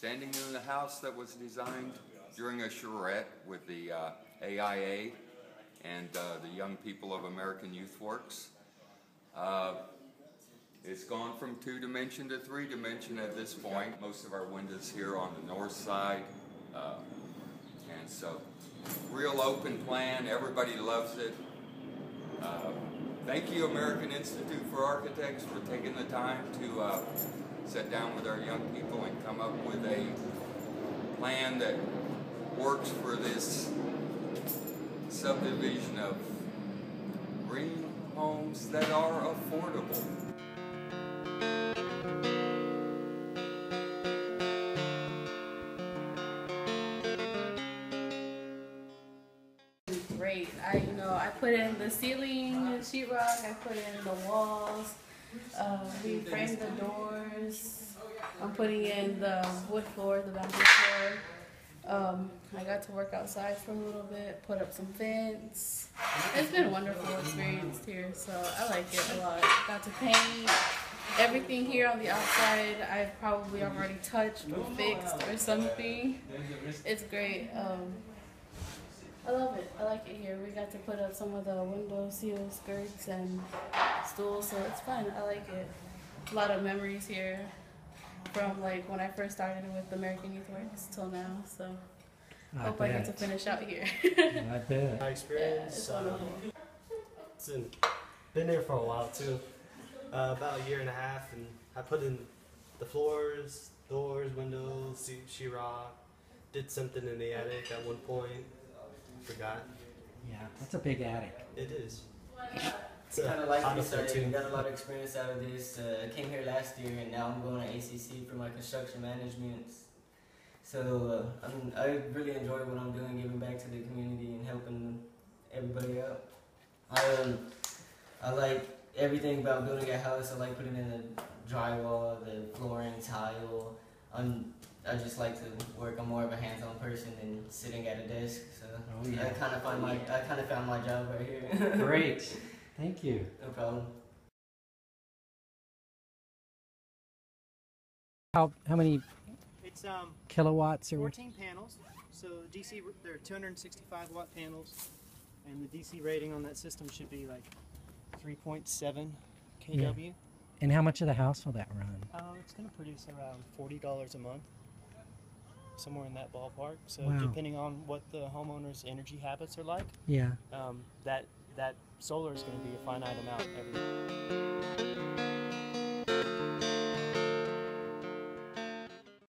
standing in the house that was designed during a charrette with the uh, AIA and uh, the young people of American Youth Works. Uh, it's gone from two dimension to three dimension at this point. Most of our windows here on the north side. Uh, and so, real open plan. Everybody loves it. Uh, thank you, American Institute for Architects, for taking the time to uh, sit down with our young people and come up with a plan that works for this subdivision of green homes that are affordable. Great. I, you know, I put in the ceiling sheetrock. I put in the walls. Uh, we framed the doors. I'm putting in the wood floor, the bathroom floor. Um, I got to work outside for a little bit, put up some fence. It's been a wonderful experience here, so I like it a lot. Got to paint everything here on the outside. I've probably already touched or fixed or something. It's great. Um, I love it. I like it here. We got to put up some of the window seal skirts and stools, so it's fun. I like it. A lot of memories here from like when I first started with American Youth Works till now. So I hope I get to finish out here. I bet. My yeah, experience, it's um, it's in, been there for a while too, uh, about a year and a half, and I put in the floors, doors, windows, she- sheetrock, did something in the attic at one point, forgot. Yeah, that's a big attic. It is. It's kind of like hot we started. too. Got a lot of experience out of this. Uh, I came here last year, and now I'm going to ACC for my construction management. So uh, I'm, I really enjoy what I'm doing, giving back to the community and helping everybody out. I um, I like everything about building a house. I like putting in the drywall, the flooring, tile. I'm I just like to work. I'm more of a hands-on person than sitting at a desk. So Oh, yeah. I kind of find my I kind of found my job right here. Great. Thank you. no problem. How how many It's um, kilowatts or we? 14 panels, so DC there are 265 watt panels, and the DC rating on that system should be like 3.7 kW. Yeah. And how much of the house will that run? Uh, it's going to produce around $40 a month, somewhere in that ballpark. So Wow. depending on what the homeowner's energy habits are like, Yeah. um, that that solar is going to be a finite amount every.